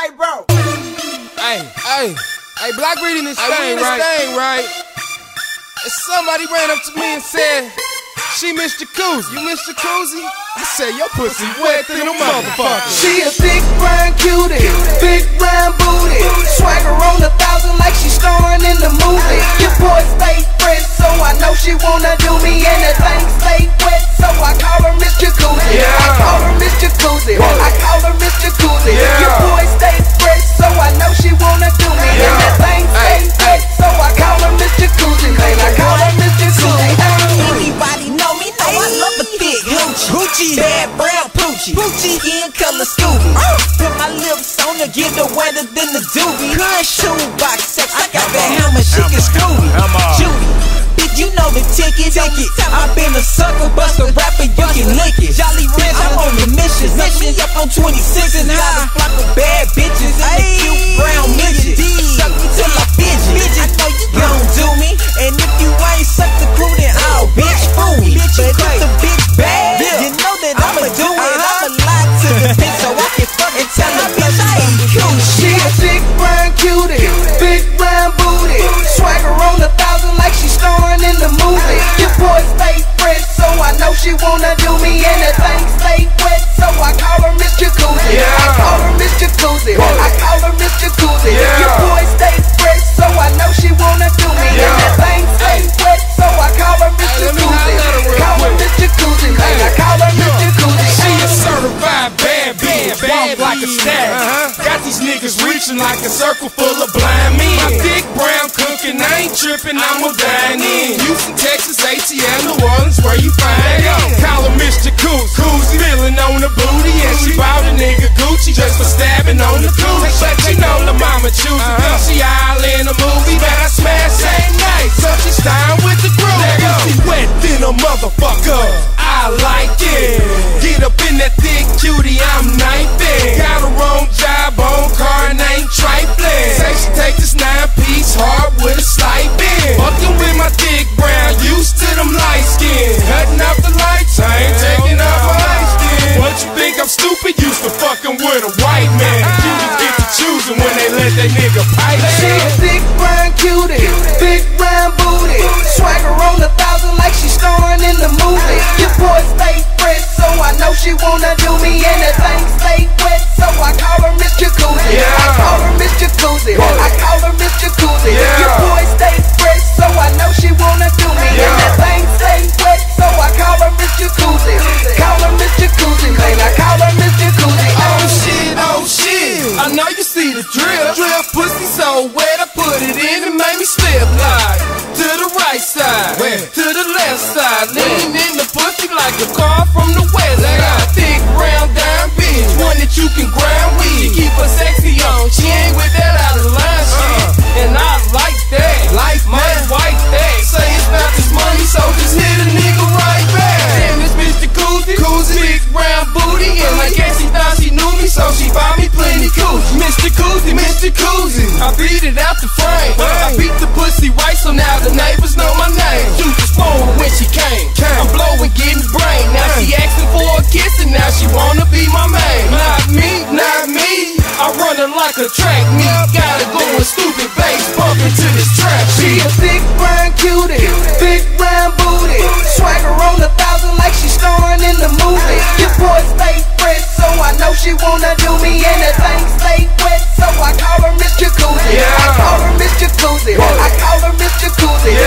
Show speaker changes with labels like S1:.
S1: Hey, bro.
S2: Hey, hey, hey, Black reading this
S3: Hey,
S2: thing,
S3: read this thing, right?
S2: And somebody ran up to me and said, she missed jacuzzi. You missed jacuzzi? I said, your pussy wet than a motherfucker.
S1: She a thick brown cutie, big brown booty. Swagger on a thousand like she starring in the movie. Your boy stay fresh, so I know she wanna do
S4: poochie. Poochie. Skin color Scooby. Put my lips on her, get her wetter than the doobie. Kush shoebox sex. I got the hammer, she can screw me. Judy. Bitch, you know the ticket. Ticket. I've been a sucker, bust a rapper, you can lick it. Jolly Ranch, I'm on the mission. Set me up on 26 and got a flock of bad bitches
S1: she wanna do me. And the thing stay wet, so I call her Miss Jacuzzi. I call her Miss Jacuzzi. I call her Miss Jacuzzi. Your boy stay fresh, so I know she wanna do me. And the thing stay wet, so I call her Miss
S2: Hey,
S1: Jacuzzi.
S2: holler at her real
S1: Call her. Miss Jacuzzi. Man, I call her Miss Jacuzzi.
S3: She a certified bad bitch, walk like a stag.
S2: Uh-huh.
S3: Got these niggas reaching like a circle full of blind men. My thick brown cooking, I ain't tripping, I'ma dine in. Houston, Texas, ATL, New Orleans, where you find it. Call her Miss Jacuzzi, Koozie, feeling on the booty, and she bought a nigga Gucci just for stabbing on the coochie. But you know the mama choose uh
S2: Uh-huh.
S3: she all in a movie, but I smash same night, so she starring with the crew. She wet than a motherfucker, I like it. Get up in that she
S1: wanna do me. And the thing stay wet, so I call her Miss Jacuzzi. I call her Miss Jacuzzi. I call her Miss Jacuzzi. Your boy stay fresh, so I know she wanna do me. And the thing stay wet, so I call her Miss Jacuzzi. Call her Miss Jacuzzi, man. I call her Miss Jacuzzi.
S3: Oh shit, oh shit. I know you see the drill. Drill pussy so wet, I put it in and made me slip like to the right side, to the left side. So she bought me plenty coochie. Mr. Koozie, Mr. Koozie. I beat it out the frame. I beat the pussy right, so now the neighbors know my name. Shoot the phone when she came. I'm blowing, getting brain. Now she asking for a kiss, and now she wanna be my man. Not me, not me. I run her like a track meet. Gotta go stupid bass, bumping to this trap
S1: She a thick brown cutie, she wanna do me and the thing stay wet, so I call her Miss Jacuzzi. Yeah. I call her Miss Jacuzzi. Whoa. I call her Miss Jacuzzi.